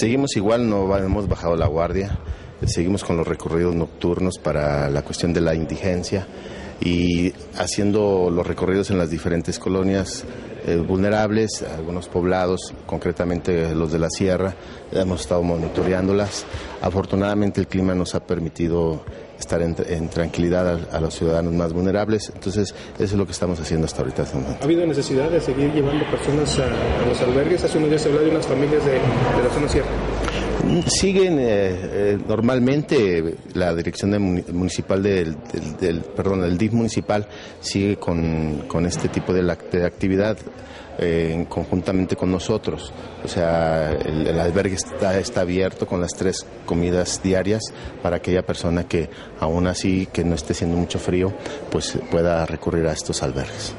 Seguimos igual, no hemos bajado la guardia, seguimos con los recorridos nocturnos para la cuestión de la indigencia y haciendo los recorridos en las diferentes colonias eh, vulnerables, algunos poblados, concretamente los de la sierra, hemos estado monitoreándolas. Afortunadamente el clima nos ha permitido estar en, tranquilidad a, los ciudadanos más vulnerables, entonces eso es lo que estamos haciendo hasta ahorita. ¿Ha habido necesidad de seguir llevando personas a, los albergues? Hace unos días se habló de unas familias de, de la zona sierra. Siguen eh, eh, normalmente la dirección municipal del, perdón, el DIF municipal sigue con, este tipo de, actividad eh, conjuntamente con nosotros. O sea, el, albergue está, está abierto con las tres comidas diarias para aquella persona que aún así que no esté haciendo mucho frío, pues pueda recurrir a estos albergues.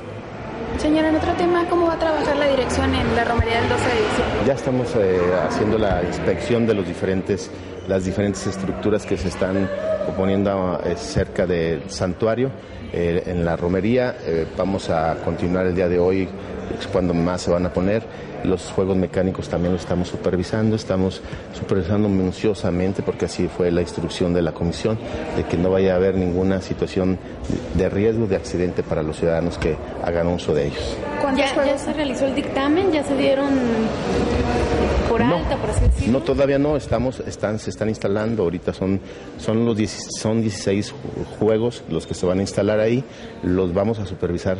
Señora, en otro tema, ¿cómo va a trabajar la dirección en la romería del 12 de diciembre? Ya estamos eh, haciendo la inspección de los diferentes, las diferentes estructuras que se están oponiendo eh, cerca del santuario. Eh, en la romería vamos a continuar el día de hoy cuando más se van a poner. Los juegos mecánicos también los estamos supervisando, estamos supervisando minuciosamente porque así fue la instrucción de la comisión, de que no vaya a haber ninguna situación de riesgo de accidente para los ciudadanos que hagan uso de ellos. ¿Ya, ya se realizó el dictamen? ¿Ya se dieron por alta, por así decirlo? No, todavía no, estamos, están, se están instalando, ahorita son, son, los son 16 juegos los que se van a instalar ahí, los vamos a supervisar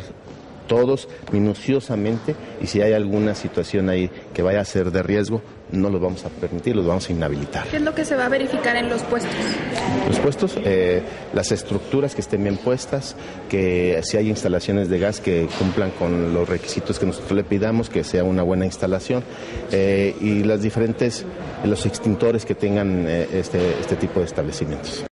todos minuciosamente y si hay alguna situación ahí que vaya a ser de riesgo, no los vamos a permitir, los vamos a inhabilitar. ¿Qué es lo que se va a verificar en los puestos? Los puestos, eh, las estructuras que estén bien puestas, que si hay instalaciones de gas que cumplan con los requisitos que nosotros le pidamos, que sea una buena instalación eh, y las diferentes, los extintores que tengan eh, este, este tipo de establecimientos.